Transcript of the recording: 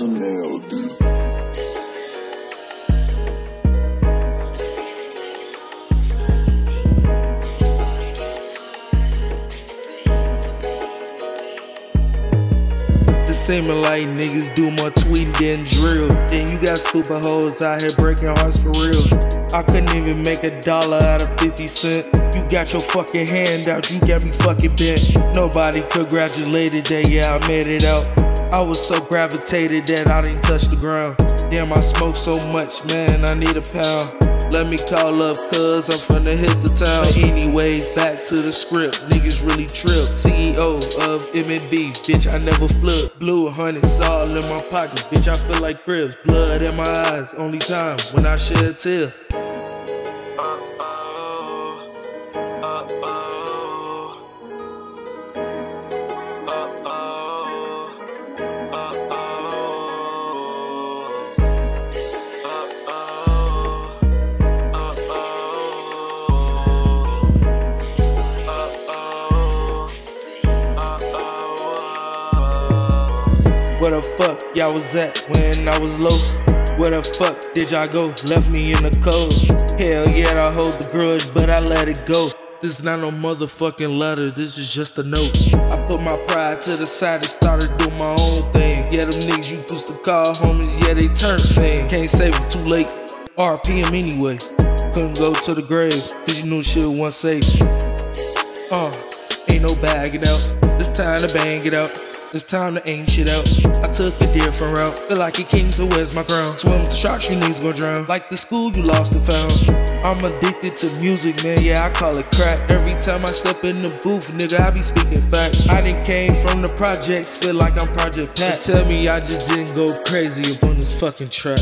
The seeming like niggas do more tweeting than drill. Then you got stupid hoes out here breaking hearts for real. I couldn't even make a dollar out of 50 cent. You got your fucking hand out, you got me fucking bent. Nobody congratulated that, yeah, I made it out. I was so gravitated that I didn't touch the ground. Damn, I smoke so much, man, I need a pound. Let me call up, cuz I'm finna hit the town. But anyways, back to the script. Niggas really trip. CEO of MMB, bitch, I never flip. Blue hundreds all in my pockets, bitch, I feel like Crips. Blood in my eyes, only time when I shed a tear. Where the fuck y'all was at when I was low? Where the fuck did y'all go? Left me in the cold. Hell yeah, I hold the grudge, but I let it go. This not no motherfucking letter, this is just a note. I put my pride to the side and started doing my own thing. Yeah, them niggas you used to call homies, yeah, they turned fan. Can't save them too late. RPM anyway. Couldn't go to the grave, cause you knew shit wasn't safe. Uh, ain't no bagging out. It's time to bang it out. It's time to aim shit out. I took a different route. Feel like a king, so where's my crown? Swim with the sharks, you niggas gon' drown. Like the school you lost and found. I'm addicted to music, man. Yeah, I call it crack. Every time I step in the booth, nigga, I be speaking facts. I done came from the projects, feel like I'm Project Pat. Tell me I just didn't go crazy upon this fucking track.